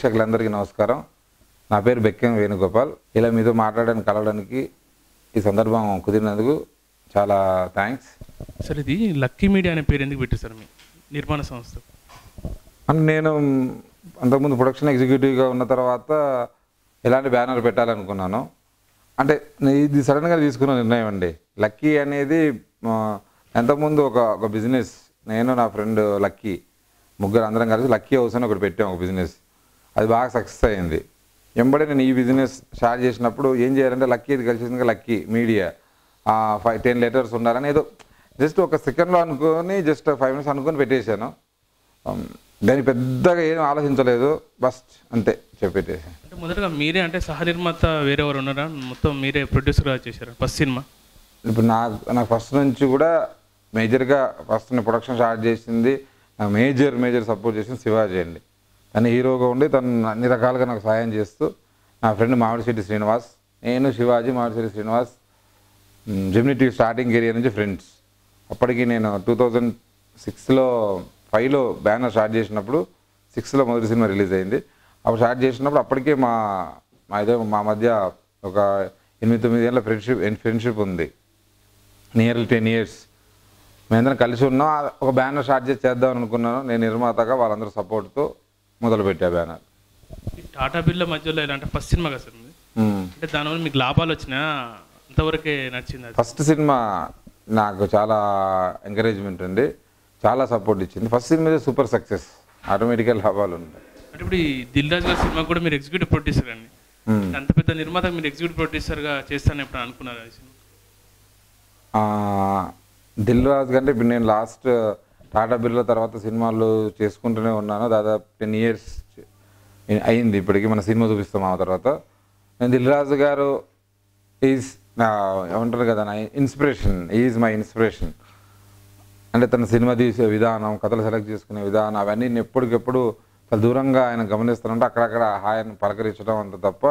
ప్రేక్షకులందరికీ నమస్కారం. నా పేరు బెక్కం వేణుగోపాల్. ఇలా మీతో మాట్లాడడానికి కలవడానికి ఈ సందర్భం కుదిరినందుకు చాలా థ్యాంక్స్ సార్ ఇది లక్కీ మీడియా అనే పేరు ఎందుకు పెట్టారు సార్ మీ నిర్మాణ సంస్థ? అండ్ నేను అంతకుముందు ప్రొడక్షన్ ఎగ్జిక్యూటివ్గా ఉన్న తర్వాత ఎలాంటి బ్యానర్ పెట్టాలనుకున్నాను అంటే ఇది సడన్గా తీసుకున్న నిర్ణయం అండి. లక్కీ అనేది ఎంతకుముందు ఒక ఒక బిజినెస్ నేను నా ఫ్రెండ్ లక్కీ ముగ్గురు అందరం కలిసి లక్కీ హౌస్ అని ఒకటి పెట్టాం ఒక బిజినెస్ అది బాగా సక్సెస్ అయింది. ఎంబడే నేను ఈ బిజినెస్ స్టార్ట్ చేసినప్పుడు ఏం చేయాలంటే లక్కీ ఇది కలిసి lucky media five ten letters ఉండాలని ఏదో జస్ట్ ఒక సెకండ్లో అనుకొని జస్ట్ ఫైవ్ మినిట్స్ అనుకొని పెట్టేశాను. Um, దాన్ని పెద్దగా ఏం ఆలోచించలేదు. బస్ట్ అంతే అంటే మొదటగా మీరే అంటే సహ నిర్మాత వేరే ఎవరు ఉన్నారా? మొత్తం మీరే ప్రొడ్యూసర్గా చేశారు? First cinema? ఇప్పుడు నాకు నాకు ఫస్ట్ నుంచి కూడా మేజర్గా ఫస్ట్ నేను ప్రొడక్షన్ స్టార్ట్ చేసింది. నాకు మేజర్ మేజర్ సపోర్ట్ చేసింది శివాజీ అండి. తను హీరోగా ఉండి తను అన్ని రకాలుగా నాకు సహాయం చేస్తూ నా ఫ్రెండ్ మామిడిశెట్టి శ్రీనివాస్ నేను శివాజీ మామిడిశెట్టి శ్రీనివాస్ జిమ్నిటీ స్టార్టింగ్ ఏరియా నుంచి ఫ్రెండ్స్ అప్పటికి నేను టూ థౌజండ్ సిక్స్లో ఫైవ్లో బ్యానర్ స్టార్ట్ చేసినప్పుడు సిక్స్లో మొదటి సినిమా రిలీజ్ అయింది. అప్పుడు స్టార్ట్ చేసినప్పుడు అప్పటికే మా మా ఇదే మా మధ్య ఒక ఎనిమిది తొమ్మిది ఏళ్ళ ఫ్రెండ్షిప్ ఫ్రెండ్షిప్ ఉంది. నియర్లీ టెన్ ఇయర్స్ మేమందరం కలిసి ఉన్నాం. ఒక బ్యానర్ స్టార్ట్ చేసి చేద్దాం అనుకున్నాను. నేను నిర్మాతగా వాళ్ళందరూ సపోర్ట్తో మొదలుపెట్టా బ్యానర్. టాటా బిర్లా మధ్యలో అంటే ఫస్ట్ సినిమా కదా సార్? అంటే దానివల్ల మీకు లాభాలు వచ్చినా అంతవరకే నచ్చింది ఫస్ట్ సినిమా నాకు చాలా ఎంకరేజ్మెంట్ ఉంది. చాలా సపోర్ట్ ఇచ్చింది. ఫస్ట్ సినిమా సూపర్ సక్సెస్ ఆటోమేటిక్గా లాభాలు ఉంటాయి. అంటే ఇప్పుడు ఈ దిల్ రాజు గారి సినిమా కూడా మీరు ఎగ్జిక్యూటివ్ ప్రొడ్యూసర్ అండి. అంత పెద్ద నిర్మాత మీరు ఎగ్జిక్యూటివ్ ప్రొడ్యూసర్గా చేస్తాను ఎప్పుడు అనుకున్నారు దిల్ రాజు కంటే ఇప్పుడు నేను లాస్ట్ టాటా బిర్లా తర్వాత సినిమాలు చేసుకుంటూనే ఉన్నాను. దాదాపు టెన్ ఇయర్స్ అయింది ఇప్పటికి మన సినిమా చూపిస్తాం ఆ తర్వాత. నేను దిల్ రాజు గారు ఈజ్ నా ఏమంటారు కదా నా ఇన్స్పిరేషన్ ఈజ్ మై ఇన్స్పిరేషన్ అంటే తన సినిమా తీసే విధానం కథలు సెలెక్ట్ చేసుకునే విధానం అవన్నీ నేను ఎప్పటికెప్పుడు చాలా దూరంగా ఆయన గమనిస్తానంటే అక్కడక్కడ ఆయన పలకరించడం అంత తప్ప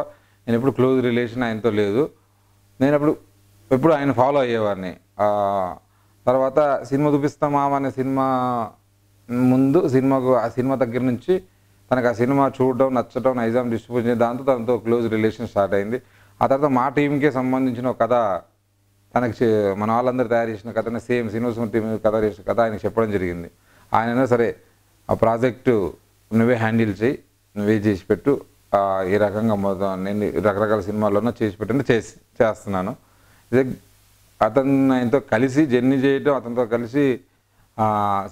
నేను ఎప్పుడు క్లోజ్ రిలేషన్ ఆయనతో లేదు. నేను ఎప్పుడు ఎప్పుడు ఆయన ఫాలో అయ్యేవాడిని. తర్వాత సినిమా చూపిస్తామా అనే సినిమా ముందు సినిమాకు ఆ సినిమా దగ్గర నుంచి తనకు ఆ సినిమా చూడడం నచ్చడం నైజాం డిస్ట్రిబ్యూషన్ దాంతో తనతో క్లోజ్ రిలేషన్ స్టార్ట్ అయింది. ఆ తర్వాత మా టీంకే సంబంధించిన ఒక కథ తనకి మన వాళ్ళందరూ తయారు చేసిన కథనే సేమ్ శ్రీనివాసం టీం కథ చేసిన కథ ఆయనకు చెప్పడం జరిగింది. ఆయన సరే ఆ ప్రాజెక్టు నువ్వే హ్యాండిల్ చేయి నువ్వే చేసి పెట్టు ఈ రకంగా నేను రకరకాల సినిమాల్లోనూ చేసి పెట్టండి చేసి చేస్తున్నాను. ఇదే అతను ఆయనతో కలిసి జర్నీ చేయటం అతనితో కలిసి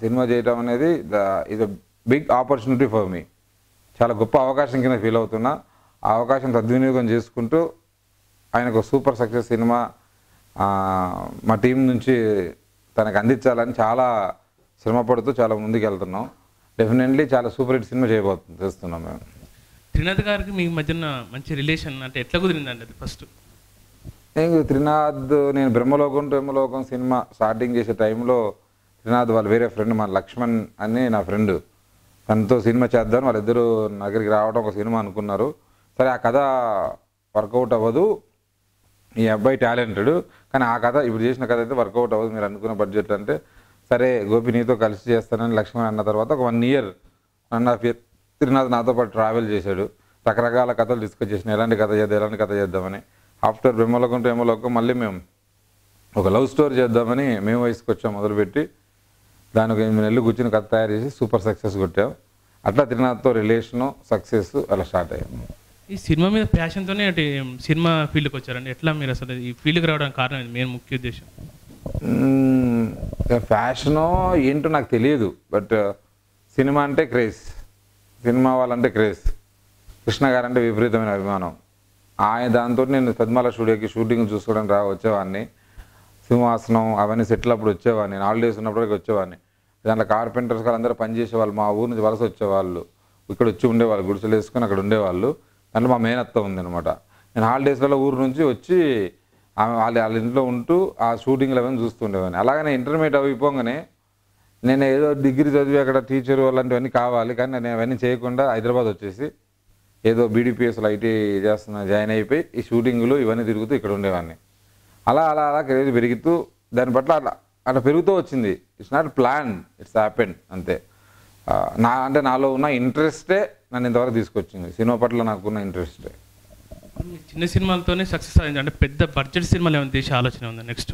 సినిమా చేయటం అనేది ఇది బిగ్ ఆపర్చునిటీ ఫర్ మీ చాలా గొప్ప అవకాశం కింద ఫీల్ అవుతున్నా. ఆ అవకాశం సద్వినియోగం చేసుకుంటూ ఆయనకు సూపర్ సక్సెస్ సినిమా మా టీం నుంచి తనకు అందించాలని చాలా శ్రమ పడుతూ చాలా ముందుకు వెళ్తున్నాం డెఫినెట్లీ చాలా సూపర్ హిట్ సినిమా చేయబోతుంది చేస్తున్నాం మేము. త్రినాథ్ గారికి మీ మధ్యన మంచి రిలేషన్ అంటే ఎట్లా కుదిరిందండి అది ఫస్ట్ నేను త్రినాథ్ నేను బ్రహ్మలోకం బ్రహ్మలోకం సినిమా స్టార్టింగ్ చేసే టైంలో త్రినాథ్ వాళ్ళ వేరే ఫ్రెండ్ మన లక్ష్మణ్ అని నా ఫ్రెండ్ తనతో సినిమా చేద్దాం వాళ్ళిద్దరూ నా దగ్గరికి రావడం ఒక సినిమా అనుకున్నారు. సరే ఆ కథ వర్కౌట్ అవ్వదు. ఈ అబ్బాయి టాలెంటెడ్. కానీ ఆ కథ ఇప్పుడు చేసిన కథ అయితే వర్కౌట్ అవ్వదు. మీరు అనుకున్న బడ్జెట్ అంటే సరే గోపి నీతో కలిసి చేస్తానని లక్ష్మణ్ అన్న తర్వాత ఒక one year one half year Trinath నాతో పాటు ట్రావెల్ చేశాడు. రకరకాల కథలు డిస్కస్ చేసిన ఎలాంటి కథ చేద్దాం ఎలాంటి కథ చేద్దామని. ఆఫ్టర్ బ్రహ్మలోకం టు మళ్ళీ మేము ఒక లవ్ స్టోరీ చేద్దామని మేము వయసుకు వచ్చాం మొదలుపెట్టి దానికి ఎనిమిది నెలలు కూర్చుని కథ తయారు చేసి సూపర్ సక్సెస్ కొట్టాం. అట్లా త్రినాథ్తో రిలేషను సక్సెస్ అలా స్టార్ట్ అయ్యాం. ఈ సినిమా మీద ప్యాషన్తోనే అంటే సినిమా ఫీల్డ్కి వచ్చారండి. ఎట్లా మీరు అసలు ఈ ఫీల్డ్కి రావడానికి కారణం ఇది మెయిన్ ముఖ్య ఉద్దేశం. ఫ్యాషనో ఏంటో నాకు తెలియదు. బట్ సినిమా అంటే క్రేజ్. సినిమా వాళ్ళంటే క్రేజ్. కృష్ణ గారంటే విపరీతమైన అభిమానం. ఆయన దాంతో నేను పెద్దమల స్టూడియోకి షూటింగ్ చూసుకోవడానికి రా వచ్చేవాడిని. సింహాసనం అవన్నీ సెటిల్ అప్పుడు వచ్చేవాడిని. నేను హాలిడేస్ ఉన్నప్పటికీ వచ్చేవాడిని. దాంట్లో కార్పెంటర్స్ వాళ్ళందరూ అందరూ పనిచేసే వాళ్ళు మా ఊరు నుంచి వలస వచ్చేవాళ్ళు. ఇక్కడ వచ్చి ఉండేవాళ్ళు. గుడిసెలు వేసుకొని అక్కడ ఉండేవాళ్ళు. దాంట్లో మా మేనత్త ఉంది అనమాట నేను హాలిడేస్లలో ఊరు నుంచి వచ్చి ఆమె వాళ్ళ వాళ్ళ ఇంట్లో ఉంటూ ఆ షూటింగ్లు అవన్నీ చూస్తుండేవాడిని అలాగనే ఇంటర్మీడియట్ అయిపోగానే నేను ఏదో డిగ్రీ చదివి అక్కడ టీచర్ అలాంటివన్నీ కావాలి. కానీ నేను అవన్నీ చేయకుండా హైదరాబాద్ వచ్చేసి ఏదో బీడీపీఎస్లో ఐటీ చేస్తున్నా జాయిన్ అయిపోయి ఈ షూటింగ్లు ఇవన్నీ తిరుగుతూ ఇక్కడ ఉండేవాడిని. అలా అలా అలా క్రేజ్ పెరుగుతూ దాని పట్ల అట్లా అట్లా పెరుగుతూ వచ్చింది. It's not plan it's happen అంతే. నా అంటే నాలో ఉన్న ఇంట్రెస్టే నన్ను ఇంతవరకు తీసుకొచ్చింది. సినిమా పట్ల నాకున్న ఇంట్రెస్టే చిన్న సినిమాలతోనే సక్సెస్ అయింది. అంటే పెద్ద బడ్జెట్ సినిమాలు ఏమైనా తీసే ఆలోచన ఉందా నెక్స్ట్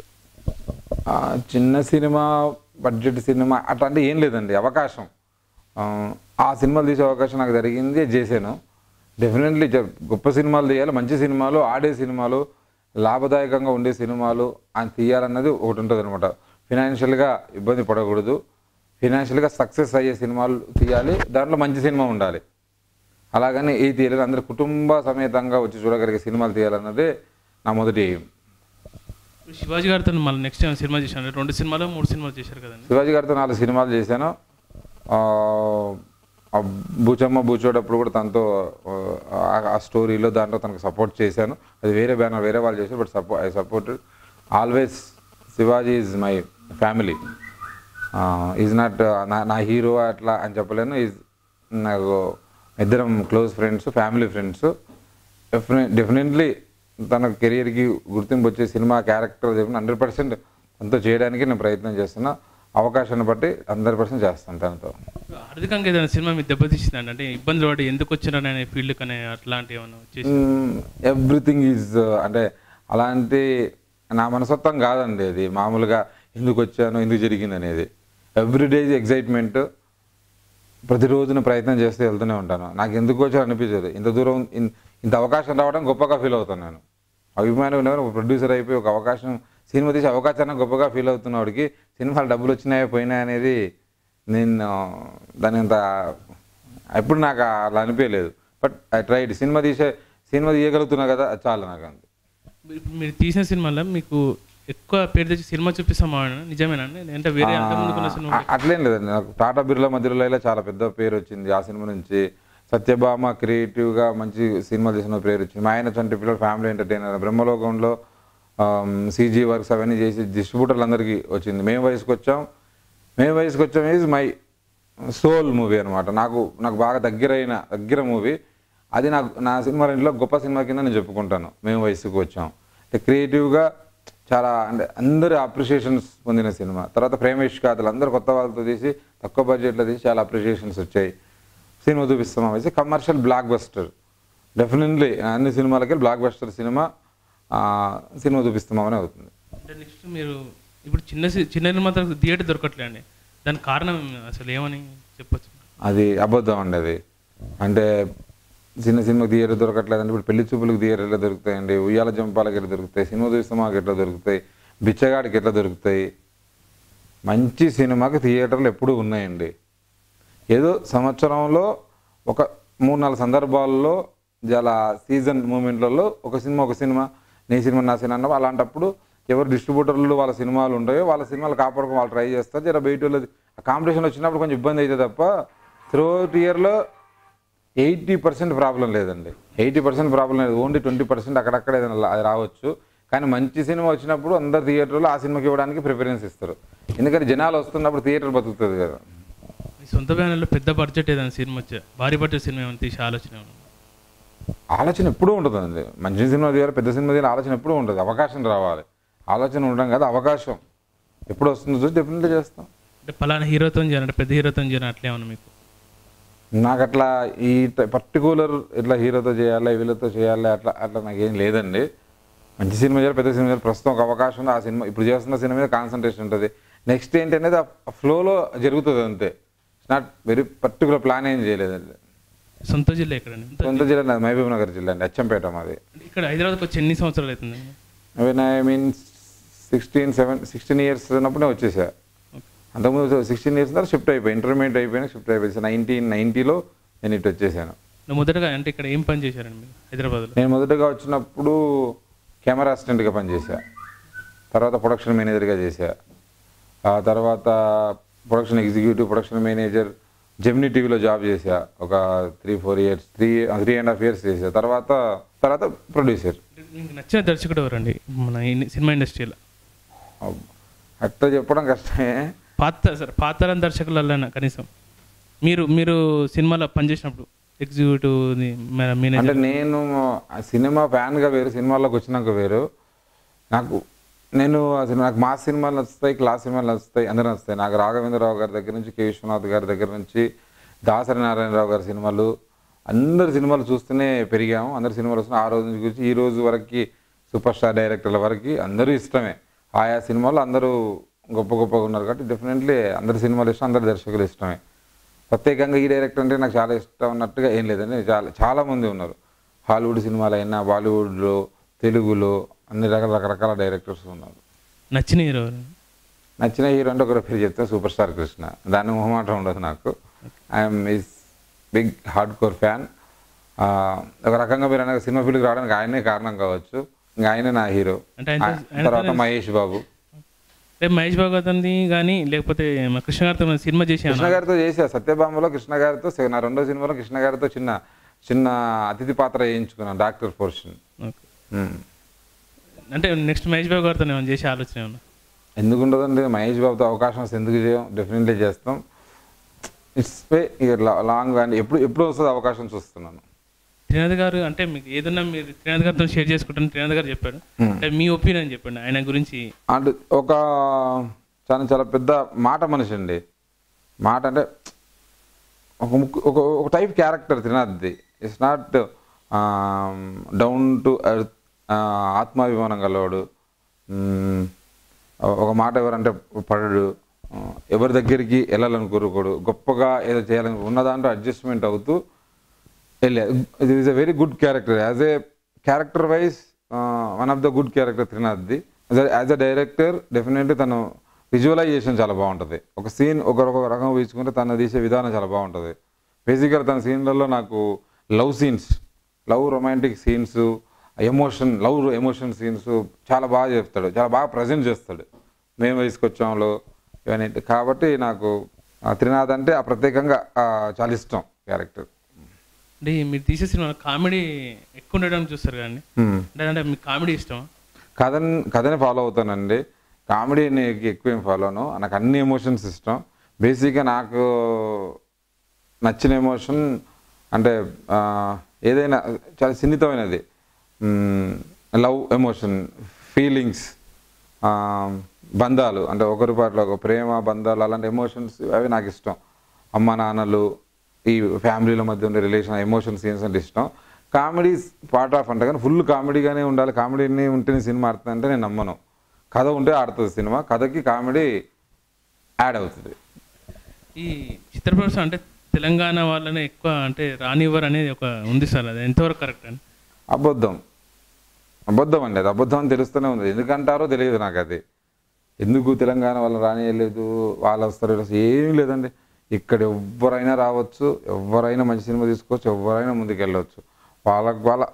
చిన్న సినిమా బడ్జెట్ సినిమా అట్లా అంటే ఏం లేదండి. అవకాశం. ఆ, ఆ సినిమాలు తీసే అవకాశం నాకు జరిగింది చేశాను. డెఫినెట్లీ గొప్ప సినిమాలు తీయాలి మంచి సినిమాలు ఆడే సినిమాలు లాభదాయకంగా ఉండే సినిమాలు అని తీయాలన్నది ఒకటి ఉంటుంది అనమాట ఫినాన్షియల్గా ఇబ్బంది పడకూడదు. ఫినాన్షియల్గా సక్సెస్ అయ్యే సినిమాలు తీయాలి దాంట్లో మంచి సినిమా ఉండాలి. అలాగని ఏ తీయాలి అందరు కుటుంబ సమేతంగా వచ్చి చూడగలిగే సినిమాలు తీయాలన్నదే నా మొదటి ఎయిమ్ శివాజీ గారితో మళ్ళీ నెక్స్ట్ ఏమైనా సినిమా చేశాను రెండు సినిమాలు మూడు సినిమాలు చేశారు కదండి. శివాజీ గారితో నాలుగు సినిమాలు చేశాను. ఆ, బూచమ్మ బూచోడప్పుడు కూడా తనతో ఆ- స్టోరీలో దాంట్లో తనకు సపోర్ట్ చేశాను. అది వేరే బ్యానర్ వేరే వాళ్ళు చేశారు but సపో I support always Shivaji is my family. Is not నా నా హీరో అట్లా అని చెప్పలేను. ఈజ్ నాకు ఇద్దరం close friends family friends. Definitely తన కెరియర్కి గుర్తింపు వచ్చే సినిమా క్యారెక్టర్ చెప్పిన హండ్రెడ్ పర్సెంట్ అంతా చేయడానికి నేను ప్రయత్నం చేస్తున్నా. అవకాశాన్ని బట్టి హండ్రెడ్ పర్సెంట్ చేస్తాను తనతో ఆర్థికంగా ఏదైనా సినిమా మీరు దెబ్బతీసిందండి అంటే ఇబ్బందులు పడి ఎందుకు వచ్చినారని అనే ఫీల్డ్ కానీ అట్లాంటివి ఏమైనా ఎవ్రీథింగ్ ఈజ్ అంటే అలాంటి నా మనసత్వం కాదండి అది. మామూలుగా ఎందుకు వచ్చాను ఎందుకు జరిగింది అనేది. ఎవ్రీడే ఎగ్జైట్మెంట్ ప్రతిరోజున ప్రయత్నం చేస్తూ వెళ్తూనే ఉంటాను. నాకు ఎందుకు వచ్చాను అనిపించదు. ఇంత దూరం ఇంత అవకాశం రావడం గొప్పగా ఫీల్ అవుతాను నేను. అభిమానం ప్రొడ్యూసర్ అయిపోయి ఒక అవకాశం సినిమా తీసే అవకాశాన్ని గొప్పగా ఫీల్ అవుతున్న వాడికి సినిమాలు డబ్బులు వచ్చినాయో పోయినాయి అనేది నేను దాని అంత ఎప్పుడు నాకు అలా అనిపించలేదు. But I tried. సినిమా తీసే సినిమా తీయగలుగుతున్నా కదా చాలు నాకు అంతే. మీరు తీసిన సినిమాలో మీకు ఎక్కువ పేరు తెచ్చి సినిమా చూపిస్తామా నిజమేనా అంటే వేరే సినిమా అట్లేం లేదండి. నాకు టాటా బిర్లా మధ్యలో ఇలా చాలా పెద్ద పేరు వచ్చింది ఆ సినిమా నుంచి. సత్యభామ క్రియేటివ్గా మంచి సినిమాలు చేసిన పేరు వచ్చింది. మా ఆయన చంటి పిల్లలు ఫ్యామిలీ ఎంటర్టైనర్. బ్రహ్మలోకంలో సీజీ వర్క్స్ అవన్నీ చేసి డిస్ట్రిబ్యూటర్లు అందరికీ వచ్చింది. మేము వయసుకు వచ్చాం మేము వయసుకు వచ్చాం ఈజ్ మై సోల్ మూవీ అనమాట నాకు నాకు బాగా దగ్గరైన దగ్గర మూవీ అది నాకు నా సినిమా ఇంట్లో గొప్ప సినిమా కింద నేను చెప్పుకుంటాను. మేము వయసుకు వచ్చాం అంటే క్రియేటివ్గా చాలా అంటే అందరూ అప్రిషియేషన్స్ పొందిన సినిమా. తర్వాత ప్రేమేష్ కాదులు అందరు కొత్త వాళ్ళతో తీసి తక్కువ బడ్జెట్లో తీసి చాలా అప్రిషియేషన్స్ వచ్చాయి. సినిమా చూపిస్తున్నాం అనేసి కమర్షియల్ బ్లాక్ బస్టర్ డెఫినెట్లీ అన్ని సినిమాలకి బ్లాక్ బస్టర్ సినిమా. సినిమా చూపిస్తామని అవుతుంది. అంటే నెక్స్ట్ మీరు ఇప్పుడు చిన్న చిన్న నిర్మాత థియేటర్ దొరకట్లే అండి దానికి కారణం అసలు ఏమని చెప్పొచ్చు? అది అబద్ధం అండి అది. అంటే చిన్న సినిమాకి థియేటర్ దొరకట్లేదండి. ఇప్పుడు పెళ్ళి చూపులకు థియేటర్ ఎట్లా దొరుకుతాయండి? ఉయ్యాల జంపాలకి ఎట్లా దొరుకుతాయి? సినిమా చూస్తామాకి ఎట్లా దొరుకుతాయి? బిచ్చగాడికి ఎట్లా దొరుకుతాయి? మంచి సినిమాకి థియేటర్లు ఎప్పుడూ ఉన్నాయండి. ఏదో సంవత్సరంలో ఒక మూడు నాలుగు సందర్భాల్లో చాలా సీజన్ మూమెంట్లలో ఒక సినిమా ఒక సినిమా నీ సినిమా నా సినిమా అన్నప్పుడు అలాంటప్పుడు ఎవరు డిస్ట్రిబ్యూటర్లు వాళ్ళ సినిమాలు ఉంటాయో వాళ్ళ సినిమాలు కాపాడుకో వాళ్ళు ట్రై చేస్తారు. జర బయట వాళ్ళది కాంపిటీషన్ వచ్చినప్పుడు కొంచెం ఇబ్బంది అయితే తప్ప త్రూఅవుట్ ఇయర్లో ఎయిటీ పర్సెంట్ ప్రాబ్లం లేదండి. ఎయిటీ పర్సెంట్ ప్రాబ్లం లేదు. ఓన్లీ ట్వంటీ పర్సెంట్ అక్కడక్కడ ఏదైనా అది రావచ్చు. కానీ మంచి సినిమా వచ్చినప్పుడు అందరు థియేటర్లో ఆ సినిమాకి ఇవ్వడానికి ప్రిఫరెన్స్ ఇస్తారు. ఎందుకంటే జనాలు వస్తున్నప్పుడు థియేటర్ బతుకుతుంది కదా. మీ సొంత బ్యానర్లో పెద్ద బడ్జెట్ ఏదైనా సినిమా వచ్చే? భారీ బడ్జెట్ సినిమా ఏమైనా తీసే ఆలోచన ఆలోచన ఎప్పుడూ ఉంటుందండి మంచి సినిమా తీయాలి పెద్ద సినిమా తీయాలి ఆలోచన ఎప్పుడూ ఉంటుంది అవకాశం రావాలి. ఆలోచన ఉండడం కదా అవకాశం. ఎప్పుడు వస్తుందో చూసి డెఫినెట్గా చేస్తాం. అంటే పలానా హీరోతో చేయాలంటే పెద్ద హీరోతో ఏమన్నా మీకు? నాకు అట్లా ఈ పర్టికులర్ ఇట్లా హీరోతో చేయాలి వీళ్ళతో చేయాలి అట్లా అట్లా నాకేం లేదండి. మంచి సినిమా చేయాలి పెద్ద సినిమా చేయాలి ప్రస్తుతం ఒక అవకాశం ఉంది. ఆ సినిమా ఇప్పుడు చేస్తున్న సినిమా మీద కాన్సన్ట్రేషన్ ఉంటుంది. నెక్స్ట్ ఏంటి అనేది ఆ ఫ్లోలో జరుగుతుంది అంతే. It's not very particular plan ఏం చేయలేదండి. సొంత జిల్లా ఎక్కడండి? సొంత- జిల్లా. నాది మహబూబ్ నగర్ జిల్లా అండి అచ్చంపేట మాది. ఇక్కడ హైదరాబాద్కి వచ్చి ఎన్ని సంవత్సరాలు అవుతుంది when I mean sixteen seven sixteen years ఉన్నప్పుడే వచ్చేసా. అంతకుముందు సిక్స్టీన్ ఇయర్స్ తర్వాత షిఫ్ట్ అయిపోయి ఇంటర్మీడియట్ అయిపోయినా షిఫ్ట్ అయిపోయి నైన్టీన్ నైన్టీలో నేను ఇటు వచ్చేసాను. మొదటగా అంటే ఇక్కడ ఏం పని చేశారండి మీరు హైదరాబాద్లో? నేను మొదటగా వచ్చినప్పుడు కెమెరా అసిస్టెంట్గా పనిచేశా తర్వాత ప్రొడక్షన్ మేనేజర్గా చేశా ఆ తర్వాత production executive production manager Gemini టీవీలో జాబ్ చేశా. ఒక three four years three three and half years చేశా. తర్వాత తర్వాత ప్రొడ్యూసర్ మీకు నచ్చిన దర్శకుడు ఎవరండి? మన సినిమా ఇండస్ట్రీలో. అట్లా చెప్పడం కష్టమే. పాత సార్ పాత తరం దర్శకులలో కనీసం? మీరు మీరు సినిమాలో పనిచేసినప్పుడు ఎగ్జిక్యూటివ్ అంటే నేను సినిమా ఫ్యాన్గా వేరు సినిమాల్లోకి వచ్చినాక వేరు. నాకు నేను అసలు నాకు మా సినిమాలు నచ్చుతాయి క్లాస్ సినిమాలు నచ్చుతాయి అందరూ నచ్చుతాయి. నాకు రాఘవేంద్రరావు గారి దగ్గర నుంచి కే విశ్వనాథ్ గారి దగ్గర నుంచి దాసరి నారాయణరావు గారి సినిమాలు అందరి సినిమాలు చూస్తూనే పెరిగాము. అందరి సినిమాలు వస్తున్న ఆ రోజు నుంచి గురించి ఈ రోజు వరకు సూపర్ స్టార్ డైరెక్టర్ల వరకు అందరూ ఇష్టమే. ఆయా సినిమాలు అందరూ గొప్ప గొప్పగా ఉన్నారు కాబట్టి డెఫినెట్లీ అందరి సినిమాలు ఇష్టం అందరి దర్శకులు ఇష్టమే. ప్రత్యేకంగా ఈ డైరెక్టర్ అంటే నాకు చాలా ఇష్టం ఉన్నట్టుగా ఏం లేదండి. చాలా చాలామంది ఉన్నారు. హాలీవుడ్ సినిమాలైనా బాలీవుడ్లో తెలుగులో అన్ని రకాల రకరకాల డైరెక్టర్స్ ఉన్నారు. నచ్చిన హీరో నచ్చిన హీరో అంటే ఒకరి పేరు చెప్తే సూపర్ స్టార్ కృష్ణ. దాని మొహమాటం ఉండదు నాకు. I'm is big hard core fan ఒక రకంగా మీరు అనగా సినిమా ఫీల్డ్కి రావడానికి ఆయనే కారణం కావచ్చు. ఇంకా ఆయనే నా హీరో. తర్వాత మహేష్ బాబు. రేపు మహేష్ బాబు గారిది కానీ లేకపోతే కృష్ణ గారితో సినిమా చేసి కృష్ణ గారితో చేసా సత్యభామలో కృష్ణ గారితో నా రెండో సినిమాలో కృష్ణ గారితో చిన్న చిన్న అతిథి పాత్ర వేయించుకున్నాను డాక్టర్ పోర్షన్. అంటే నెక్స్ట్ మహేష్ బాబు గారితో ఏమైనా చేసే ఆలోచన ఏమన్నా ఎందుకు ఉండదండి మహేష్ బాబుతో అవకాశం వస్తే ఎందుకు చేయం? డెఫినెట్లీ చేస్తాం. ఇట్స్ లాంగ్ అండ్ ఎప్పుడు ఎప్పుడు వస్తుంది అవకాశం చూస్తున్నాను. త్రినాథ్ గారు అంటే మీకు ఏదన్నా మీరు త్రినాథ్ గారితో షేర్ చేసుకుంటాను త్రినాథ్ గారు చెప్పాడు. Hmm. అంటే మీ ఒపీనియన్ చెప్పండి ఆయన గురించి. అండ్ ఒక చాలా చాలా పెద్ద మాట మనిషి అండి. మాట అంటే ఒక ఒక type character త్రినాథ్ది. It's not down to earth ఆత్మాభిమానం గలవాడు. ఒక మాట ఎవరంటే పడడు ఎవరి దగ్గరికి వెళ్ళాలని కోరుకోడు. గొప్పగా ఏదో చేయాలని ఉన్న దాంట్లో అడ్జస్ట్మెంట్ అవుతూ వెళ్ళారు it is a very good character as a character wise one of the good character త్రినాథ్ది. As a director definitely తను విజువలైజేషన్ చాలా బాగుంటుంది. ఒక సీన్ ఒకరొక రకంగా ఊహించుకుంటే తను తీసే విధానం చాలా బాగుంటుంది. బేసిక్గా తన సీన్లలో నాకు love scenes love romantic scenes emotion love emotion scenes చాలా బాగా చెప్తాడు చాలా బాగా ప్రజెంట్ చేస్తాడు. మేము వయసుకొచ్చాంలో ఇవన్నీ. కాబట్టి నాకు ఆ త్రినాథ్ అంటే ఆ ప్రత్యేకంగా చాలా ఇష్టం క్యారెక్టర్. అంటే మీరు తీసే సినిమా కామెడీ ఎక్కువ ఉండడం చూస్తారు కానీ అంటే మీకు కామెడీ ఇష్టం కథని కథని ఫాలో అవుతానండి. కామెడీని ఎక్కువ ఏం ఫాలో అను నాకు అన్ని ఎమోషన్స్ ఇష్టం. బేసిక్గా నాకు నచ్చిన ఎమోషన్ అంటే ఏదైనా చాలా సున్నితమైనది లవ్ ఎమోషన్ ఫీలింగ్స్ బంధాలు. అంటే ఒకరి పట్ల ఒక ప్రేమ బంధాలు అలాంటి ఎమోషన్స్ అవి నాకు ఇష్టం. అమ్మ నాన్నలు ఈ ఫ్యామిలీల మధ్య ఉండే రిలేషన్ ఎమోషన్ సీన్స్ అంటే ఇష్టం. కామెడీ పార్ట్ ఆఫ్ అంటే కానీ ఫుల్ కామెడీగానే ఉండాలి. కామెడీని ఉంటేనే సినిమా ఆడుతుందంటే నేను నమ్మను. కథ ఉంటే ఆడుతుంది సినిమా. కథకి కామెడీ యాడ్ అవుతుంది. ఈ చిత్ర ప్రదర్శన అంటే తెలంగాణ వాళ్ళనే ఎక్కువ అంటే రానివ్వరు అనేది ఒక ఉంది సార్. అది ఎంతవరకు కరెక్ట్ అని? అబద్ధం. అబద్ధం అండి అది అబద్ధం అని తెలుస్తూనే ఉంది. ఎందుకంటారో తెలియదు నాకు అది ఎందుకు తెలంగాణ వాళ్ళు రానియలేదు? వాళ్ళు వస్తారు ఏమీ లేదండి. ఇక్కడ ఎవరైనా రావచ్చు ఎవరైనా మంచి సినిమా తీసుకోవచ్చు ఎవరైనా ముందుకు వెళ్ళవచ్చు వాళ్ళకి వాళ్ళ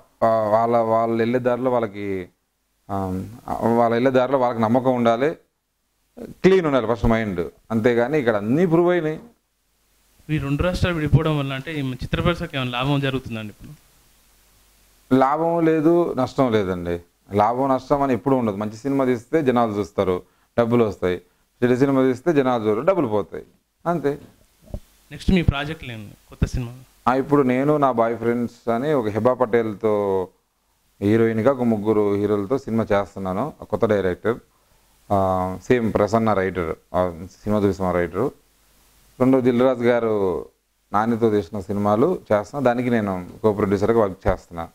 వాళ్ళ వాళ్ళు వెళ్ళే దారిలో వాళ్ళకి వాళ్ళ వెళ్ళే దారిలో వాళ్ళకి నమ్మకం ఉండాలి. క్లీన్ ఉండాలి ఫస్ట్ మైండ్. అంతేగాని ఇక్కడ అన్నీ ప్రూవ్ అయినాయి. ఈ రెండు రాష్ట్రాలు విడిపోవడం వల్ల అంటే చిత్ర ప్రదర్శనకి ఏమైనా లాభం జరుగుతుందండి ఇప్పుడు? లాభం లేదు నష్టం లేదండి. లాభం నష్టం అని ఎప్పుడు ఉండదు. మంచి సినిమా తీస్తే జనాలు చూస్తారు డబ్బులు వస్తాయి. చెడు సినిమా తీస్తే జనాలు చూడరు డబ్బులు పోతాయి. అంతే. నెక్స్ట్ మీ ప్రాజెక్టులు ఏంటి కొత్త సినిమా? ఇప్పుడు నేను నా బాయ్ ఫ్రెండ్స్ అని ఒక హెబా పటేల్తో హీరోయిన్గా ఒక ముగ్గురు హీరోలతో సినిమా చేస్తున్నాను. కొత్త director. Same Prasanna writer. Cinema చూసిన రైటరు. రెండో దిల్రాజ్ గారు నానితో తీసిన సినిమాలు చేస్తున్నా. దానికి నేను కో ప్రొడ్యూసర్గా వర్క్ చేస్తున్నా.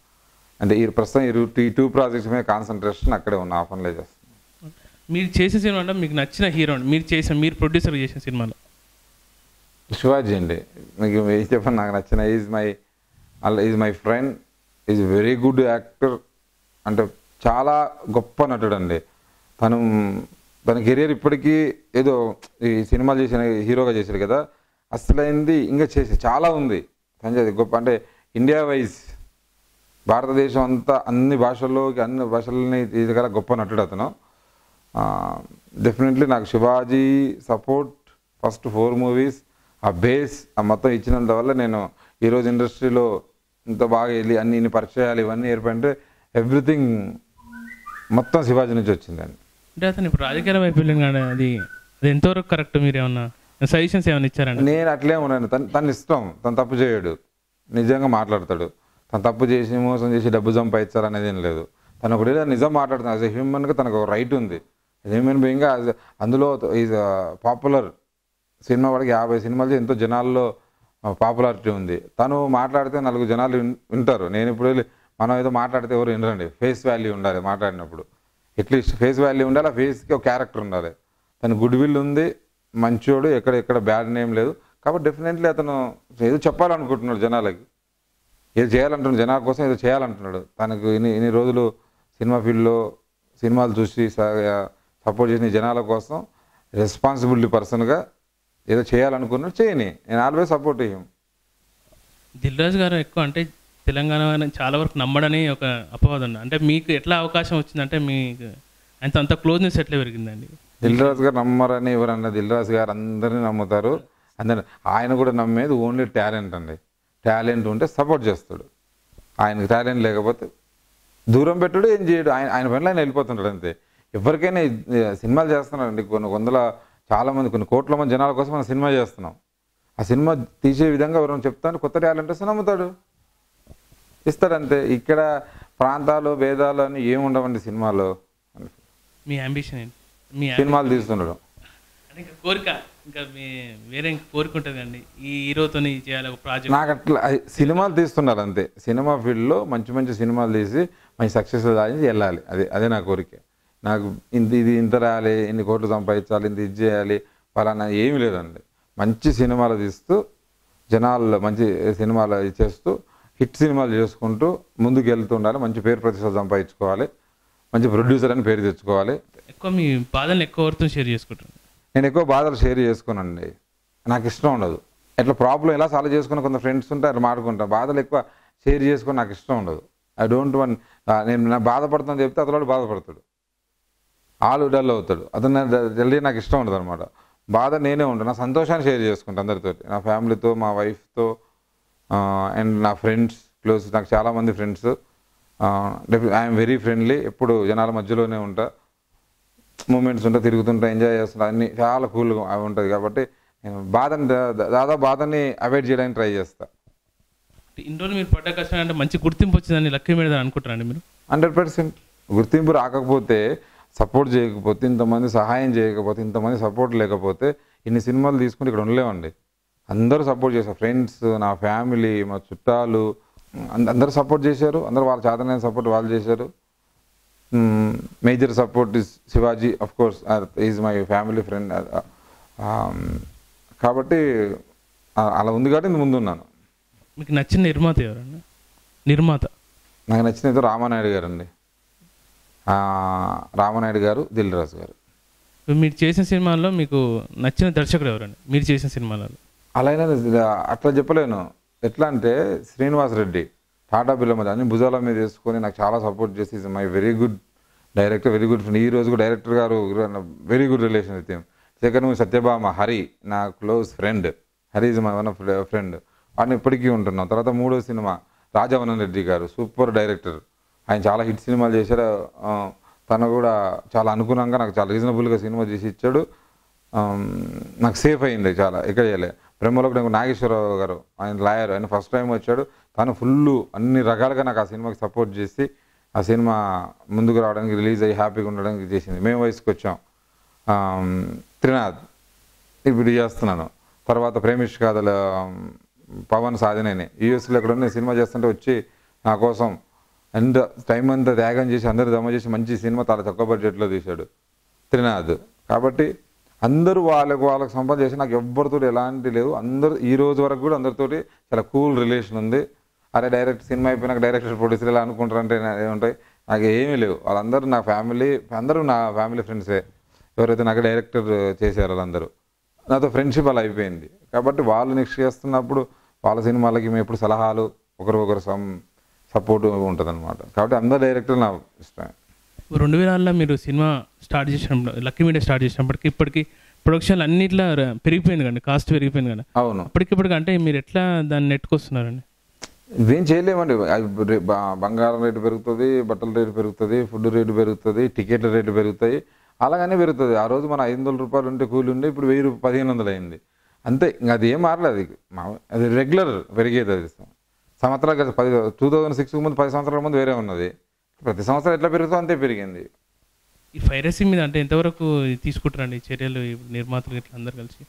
అంటే ఈ ప్రస్తుతం ఈ టూ ప్రాజెక్ట్స్ మీద కాన్సన్ట్రేషన్ అక్కడే ఉన్న ఆఫ్ అన్లే చేస్తున్నా మీరు చేసిన సినిమా అంటే మీకు నచ్చిన హీరో మీరు చేసిన మీరు ప్రొడ్యూసర్ చేసిన సినిమాలో. శివాజీ అండి. మీకు ఏం చెప్పండి నాకు నచ్చిన is my is my friend is very good actor అంటే చాలా గొప్ప నటుడు అండి. తను తన కెరియర్ ఇప్పటికీ ఏదో ఈ సినిమాలు చేసిన హీరోగా చేశాడు కదా. అసలైంది ఇంకా చేసి చాలా ఉంది. తను చేసి గొప్ప అంటే ఇండియా వైజ్ భారతదేశం అంతా అన్ని భాషల్లోకి అన్ని భాషలని తీయగల గొప్ప నటుడు అతను. డెఫినెట్లీ నాకు Shivaji support first four movies ఆ బేస్ ఆ మొత్తం ఇచ్చినంత వల్ల నేను ఈరోజు ఇండస్ట్రీలో ఇంత బాగా వెళ్ళి అన్ని ఇన్ని పరిచయాలు ఇవన్నీ ఏర్పడితే ఎవ్రీథింగ్ మొత్తం శివాజీ నుంచి వచ్చిందండి. అంటే అతను ఇప్పుడు రాజకీయాల వైపు వెళ్ళిన కానీ అది అది ఎంతవరకు కరెక్ట్ మీరు ఏమన్నా సజెషన్స్ ఏమైనా ఇచ్చారండి? నేను అట్లే ఉన్నాను. తను తన ఇష్టం తను తప్పు చేయడు. నిజంగా మాట్లాడతాడు. తప్పు చేసి మోసం చేసి డబ్బు సంపాదించాలి అనేది ఏం లేదు. తను ఒకటి నిజం మాట్లాడుతాను యాజ్ ఎ హ్యూమన్గా తనకు ఒక రైట్ ఉంది. హ్యూమన్ బీయింగ్గా అందులో ఈజ్ పాపులర్ సినిమా వాడికి యాభై సినిమాలు ఎంతో జనాల్లో పాపులారిటీ ఉంది. తను మాట్లాడితే నలుగురు జనాలు వింటారు. నేను ఇప్పుడు వెళ్ళి మనం ఏదో మాట్లాడితే ఎవరు వినరండి. ఫేస్ వాల్యూ ఉండాలి మాట్లాడినప్పుడు. అట్లీస్ట్ ఫేస్ వాల్యూ ఉండాలి ఆ ఫేస్కి ఒక క్యారెక్టర్ ఉండాలి. తన గుడ్ విల్ ఉంది మంచోడు ఎక్కడ ఎక్కడ బ్యాడ్ నేమ్ లేదు. కాబట్టి డెఫినెట్లీ అతను ఏదో చెప్పాలనుకుంటున్నాడు జనాలకి. ఏదో చేయాలంటున్నాడు జనాల కోసం ఏదో చేయాలంటున్నాడు. తనకు ఇన్ని ఇన్ని రోజులు సినిమా ఫీల్డ్లో సినిమాలు చూసి సపోర్ట్ చేసిన జనాల కోసం రెస్పాన్సిబిలిటీ పర్సన్గా ఏదో చేయాలనుకున్నాడు చేయని. నేను ఆల్వేస్ సపోర్ట్ చేయం. దిల్ రాజు గారు ఎక్కువ అంటే తెలంగాణ చాలా వరకు నమ్మడని ఒక అపవాదం అంటే మీకు ఎట్లా అవకాశం వచ్చిందంటే మీకు ఆయనతో అంత క్లోజ్నెస్ ఎట్లా పెరిగిందండి? దిల్ రాజు గారు నమ్మరని ఎవరన్నా దిల్ రాజు గారు అందరినీ నమ్ముతారు. అందరి ఆయన కూడా నమ్మేది ఓన్లీ టాలెంట్ అండి. టాలెంట్ ఉంటే సపోర్ట్ చేస్తాడు. ఆయనకు టాలెంట్ లేకపోతే దూరం పెట్టుడు ఏం చేయడు. ఆయన ఆయన పనిలో ఆయన వెళ్ళిపోతుంటాడు అంతే. ఎవరికైనా సినిమాలు చేస్తున్నారండి. కొన్ని వందల చాలా మంది కొన్ని కోట్ల మంది జనాల కోసం మనం సినిమా చేస్తున్నాం. ఆ సినిమా తీసే విధంగా ఎవరైనా చెప్తాను కొత్త టాలెంట్ వస్తే నమ్ముతాడు. ఇస్తాడంతే. ఇక్కడ ప్రాంతాలు భేదాలు అని ఏమి ఉండవండి సినిమాలో. మీ అంబిషన్ మీ సినిమాలు తీస్తుండడం. కోరిక. ఇంకా వేరే ఇంకా కోరిక ఉంటుంది అండి ఈ హీరోతో చేయాలి ఒక ప్రాజెక్ట్. నాకు అట్లా సినిమాలు తీస్తున్నారు అంతే. సినిమా ఫీల్డ్లో మంచి మంచి సినిమాలు తీసి మంచి సక్సెస్ సాధించి వెళ్ళాలి. అదే అదే నా కోరిక. నాకు ఇంత ఇది ఇంత రాయాలి ఇన్ని కోట్లు సంపాదించాలి ఇంత ఇది చేయాలి ఫలానా ఏమీ లేదండి. మంచి సినిమాలు తీస్తూ జనాల్లో మంచి సినిమాలు చేస్తూ హిట్ సినిమాలు చేసుకుంటూ ముందుకు వెళ్తూ ఉండాలి. మంచి పేరు ప్రతిష్టలు సంపాదించుకోవాలి. మంచి ప్రొడ్యూసర్ అని పేరు తెచ్చుకోవాలి. ఎక్కువ మీ బాధలను ఎక్కువ ఎవరితో షేర్ చేసుకుంటారు నేను ఎక్కువ బాధలు షేర్ చేసుకోనండి నాకు ఇష్టం ఉండదు. ఎట్లా ప్రాబ్లం ఎలా సాల్వ్ చేసుకుని కొంత ఫ్రెండ్స్ ఉంటే అట్లా బాధలు ఎక్కువ షేర్ చేసుకుని నాకు ఇష్టం ఉండదు. ఐ డోంట్ వన్ నేను నా బాధపడుతాను చెప్తే అతను బాధపడతాడు. ఆలు డల్ అవుతాడు. అతను జల్దీ నాకు ఇష్టం ఉండదు అనమాట బాధ నేనే ఉంటాను నా సంతోషాన్ని షేర్ చేసుకుంటాను అందరితో నా ఫ్యామిలీతో మా వైఫ్తో అండ్ నా ఫ్రెండ్స్ క్లోజ్ నాకు చాలామంది ఫ్రెండ్స్ ఐఎమ్ వెరీ ఫ్రెండ్లీ ఎప్పుడు జనాల మధ్యలోనే ఉంటా. మూమెంట్స్ ఉంటా తిరుగుతుంటా ఎంజాయ్ చేస్తుంటా అన్ని చాలా కూల్గా అవి ఉంటుంది కాబట్టి నేను బాధని దాదాపు బాధని అవాయిడ్ చేయడానికి ట్రై చేస్తా. ఇన్ని రోజులు మీరు పడ్డ కష్టం అంటే మంచి గుర్తింపు వచ్చిందని లక్కీ మీద అనుకుంటారండి మీరు? Hundred percent. గుర్తింపు రాకపోతే సపోర్ట్ చేయకపోతే ఇంతమంది సహాయం చేయకపోతే ఇంతమంది సపోర్ట్ లేకపోతే ఇన్ని సినిమాలు తీసుకుంటే ఇక్కడ ఉండలేమండి. అందరూ సపోర్ట్ చేశారు. ఫ్రెండ్స్ నా ఫ్యామిలీ మా చుట్టాలు అంద- అందరూ సపోర్ట్ చేశారు. అందరూ వాళ్ళ చేతనైన సపోర్ట్ వాళ్ళు చేశారు. Major support is Shivaji of course is my family friend కాబట్టి అలా ఉంది కాబట్టి నేను ముందున్నాను మీకు నచ్చిన నిర్మాత ఎవరండి? నిర్మాత. నాకు నచ్చినది రామానాయుడు గారు అండి రామానాయుడు గారు దిల్ రాజు గారు. మీరు చేసిన సినిమాల్లో మీకు నచ్చిన దర్శకుడు ఎవరండి? మీరు చేసిన సినిమాలలో. అలా అయినా అట్లా చెప్పలేను. ఎట్లా అంటే శ్రీనివాస్ రెడ్డి టాటా బిల్ల మీద అన్ని భుజాల మీద వేసుకొని నాకు చాలా సపోర్ట్ చేసి my very good director very good friend ఈ రోజు కూడా డైరెక్టర్ గారు very good relation with second Satyabhama Hari నా close friend Hari is my one of friend వాడిని ఇప్పటికీ ఉంటున్నాం. తర్వాత మూడో సినిమా రాజవనన్ రెడ్డి గారు సూపర్ డైరెక్టర్ ఆయన చాలా హిట్ సినిమాలు చేశారు. తను కూడా చాలా అనుగుణంగా నాకు చాలా రీజనబుల్గా సినిమా చేసి ఇచ్చాడు. నాకు సేఫ్ అయింది చాలా ఎక్కడ చేయలే. బ్రహ్మలోకి నాకు నాగేశ్వరరావు గారు ఆయన లాయర్ ఆయన ఫస్ట్ టైం వచ్చాడు. తను ఫుల్ అన్ని రకాలుగా నాకు ఆ సినిమాకి సపోర్ట్ చేసి ఆ సినిమా ముందుకు రావడానికి రిలీజ్ అయ్యి హ్యాపీగా ఉండడానికి చేసింది. మేము వయసుకు వచ్చాం. త్రినాథ్ ఇప్పుడు చేస్తున్నాను. తర్వాత ప్రేమిష్ కాదల పవన్ సాధనేని. యూఎస్లో ఎక్కడ ఉన్న సినిమా చేస్తుంటే వచ్చి నా కోసం ఎంత టైం అంతా త్యాగం చేసి అందరూ జమ చేసి మంచి సినిమా చాలా తక్కువ బడ్జెట్లో తీశాడు త్రినాథ్. కాబట్టి అందరూ వాళ్ళకు వాళ్ళకి సంపాదించేసి నాకు ఎవ్వరితో ఎలాంటి లేదు అందరూ ఈ రోజు వరకు కూడా అందరితోటి చాలా కూల్ రిలేషన్ ఉంది. అరే డైరెక్ట్ సినిమా అయిపోయినాక డైరెక్టర్ ప్రొడ్యూసర్ ఎలా అనుకుంటారంటే ఏముంటాయి నాకు ఏమీ లేవు. వాళ్ళందరూ నా ఫ్యామిలీ అందరూ నా ఫ్యామిలీ ఫ్రెండ్సే. ఎవరైతే నాకు డైరెక్టర్ చేశారు వాళ్ళందరూ. నాతో ఫ్రెండ్షిప్ అలా అయిపోయింది. కాబట్టి వాళ్ళు నెక్స్ట్ చేస్తున్నప్పుడు వాళ్ళ సినిమాలకి మేము ఎప్పుడు సలహాలు ఒకరికొకరు సం సపోర్టు సపోర్ట్ ఉంటుంది అనమాట కాబట్టి అందరు డైరెక్టర్ నా ఇష్టమే. రెండు వేల మీరు సినిమా స్టార్ట్ చేసినప్పుడు లక్కీ మీడియా స్టార్ట్ చేసినప్పటికి ఇప్పటికి ప్రొడక్షన్ అన్నిట్లో పెరిగిపోయింది కండి కాస్ట్ పెరిగిపోయింది కదా. అవును. అప్పటికిప్పటికి అంటే మీరు ఎట్లా దాన్ని నెట్టుకొస్తున్నారండి? ఇవేం చేయలేమండి. బంగారం రేటు పెరుగుతుంది బట్టల రేటు పెరుగుతుంది ఫుడ్ రేటు పెరుగుతుంది టికెట్ల రేటు పెరుగుతాయి అలాగనే పెరుగుతుంది. ఆ రోజు మన ఐదు వందల రూపాయలు ఉంటే కూలి ఉండే ఇప్పుడు వెయ్యి పదిహేను వందలు అయింది. అంతే ఇంకా అది ఏం మారలేదు అది రెగ్యులర్ పెరిగేది అది. సంవత్సరాలు కదా పది టూ థౌజండ్ సిక్స్ ముందు పది సంవత్సరాల ముందు వేరే ఉన్నది. ప్రతి సంవత్సరం ఎట్లా పెరుగుతుందో అంతే పెరిగింది. ఈ పైరసీ మీద అంటే ఎంతవరకు తీసుకుంటారండి చర్యలు నిర్మాతలు ఇట్లా అందరు కలిసి?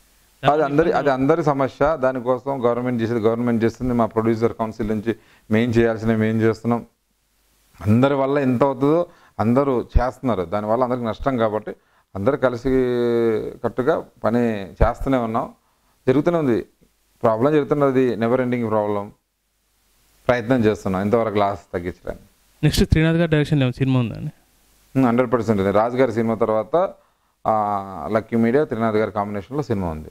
అది అందరి అది అందరి సమస్య. దానికోసం గవర్నమెంట్ చేసేది గవర్నమెంట్ చేస్తుంది. మా ప్రొడ్యూసర్ కౌన్సిల్ నుంచి మేం చేయాల్సినవి మేం చేస్తున్నాం. అందరి వల్ల ఎంత అవుతుందో అందరూ చేస్తున్నారు. దానివల్ల అందరికి నష్టం కాబట్టి అందరూ కలిసి కట్టుగా పని చేస్తూనే ఉన్నాం. జరుగుతూనే ఉంది. ప్రాబ్లం జరుగుతున్నది. నెవర్ ఎండింగ్ ప్రాబ్లం ప్రయత్నం చేస్తున్నాం. ఇంతవరకు లాస్ తగ్గించడానికి. నెక్స్ట్ త్రినాథ్ గారి డైరెక్షన్ ఏమో సినిమా ఉందండి హండ్రెడ్ పర్సెంట్ ఉంది రాజు గారి సినిమా తర్వాత లక్కీ మీడియా త్రినాథ్ గారి కాంబినేషన్లో సినిమా ఉంది.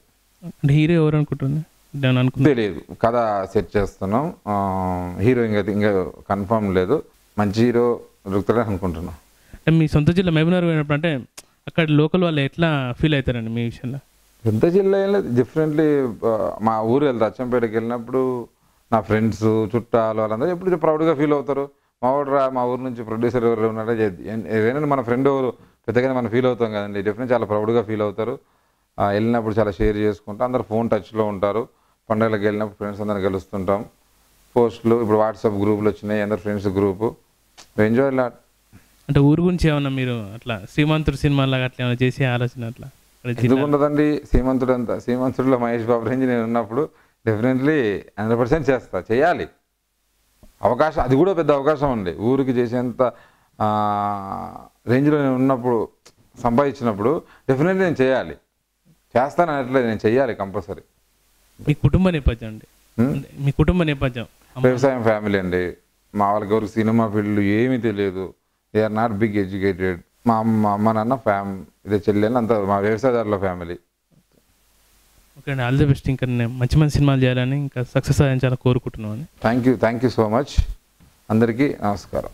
అంటే హీరో ఎవరు అనుకుంటుంది నేను అనుకుంటా తెలియదు కథ సెట్ చేస్తున్నాం. హీరో ఇంకా ఇంకా కన్ఫర్మ్ లేదు. మంచి హీరో దొరుకుతాడని అనుకుంటున్నాం. అంటే మీ సొంత జిల్లా మహబూబ్నగర్ పోయినప్పుడు అంటే అక్కడ లోకల్ వాళ్ళు ఎట్లా ఫీల్ అవుతారండి మీ విషయంలో? పెద్ద జిల్లా ఏం లేదు. డిఫరెంట్లీ మా ఊరు వెళ్తా అచ్చంపేటకి వెళ్ళినప్పుడు నా ఫ్రెండ్స్ చుట్టాలు వాళ్ళందరూ ఎప్పుడు ప్రౌడ్గా ఫీల్ అవుతారు. మా వాడు రా మా ఊరు నుంచి ప్రొడ్యూసర్ ఎవరు ఉన్నారో ఏదైనా మన ఫ్రెండ్ ఎవరు పెద్దగానే మనం ఫీల్ అవుతాం కదండి. డెఫినెట్ చాలా ప్రౌడ్గా ఫీల్ అవుతారు. వెళ్ళినప్పుడు చాలా షేర్ చేసుకుంటాం అందరు ఫోన్ టచ్లో ఉంటారు. పండుగలకు వెళ్ళినప్పుడు ఫ్రెండ్స్ అందరం కలుస్తుంటాం. పోస్టులు ఇప్పుడు వాట్సాప్ గ్రూపులు వచ్చినాయి అందరు ఫ్రెండ్స్ గ్రూపు ఎంజాయ్ లాట్ అంటే ఊరు గురించి ఏమన్నా మీరు అట్లా శ్రీమంతుడు సినిమాలాగా అట్లా ఏమైనా చేసే ఆలోచన అట్లా? ఎందుకు ఉండదండి? సీమంతుడు అంతా సీమంతుడిలో మహేష్ బాబు రేంజ్ నేను ఉన్నప్పుడు డెఫినెట్లీ హండ్రెడ్ పర్సెంట్ చేస్తా చేయాలి. అవకాశం అది కూడా పెద్ద అవకాశం ఉంది ఊరికి చేసేంత రేంజ్లో నేను ఉన్నప్పుడు సంపాదించినప్పుడు డెఫినెట్లీ నేను చేయాలి. చేస్తాను అనట్లేదు నేను చేయాలి కంపల్సరీ. మీ కుటుంబ నేపథ్యం అండి. మీ కుటుంబ నేపథ్యం. వ్యవసాయం ఫ్యామిలీ అండి. మా వాళ్ళకి ఎవరికి సినిమా ఫీల్డ్ ఏమీ తెలియదు. They are not big educated. మా అమ్మ అమ్మ నాన్న ఫ్యామ్ ఇదే చెల్లెలు అంతా మా వ్యవసాయదారుల ఫ్యామిలీ. ఓకే అండి ఆల్ ది బెస్ట్. ఇంకా నేను మంచి మంచి సినిమాలు చేయాలని ఇంకా సక్సెస్ సాధించాలని కోరుకుంటున్నాను. Thank you thank you so much అందరికీ నమస్కారం.